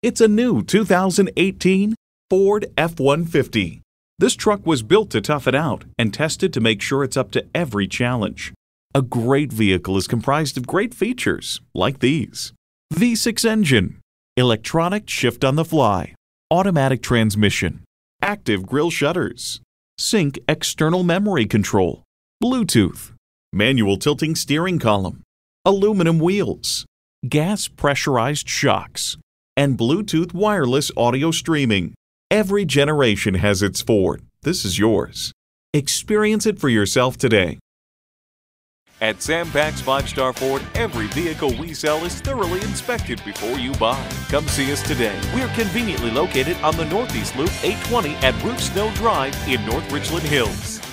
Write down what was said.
It's a new 2018 Ford F-150. This truck was built to tough it out and tested to make sure it's up to every challenge. A great vehicle is comprised of great features like these. V6 engine, electronic shift on the fly, automatic transmission, active grille shutters, sync external memory control, Bluetooth, manual tilting steering column, aluminum wheels, gas pressurized shocks, and Bluetooth wireless audio streaming. Every generation has its Ford. This is yours. Experience it for yourself today. At Sam Pack's Five Star Ford, every vehicle we sell is thoroughly inspected before you buy. Come see us today. We're conveniently located on the Northeast Loop 820 at Rufe Snow Drive in North Richland Hills.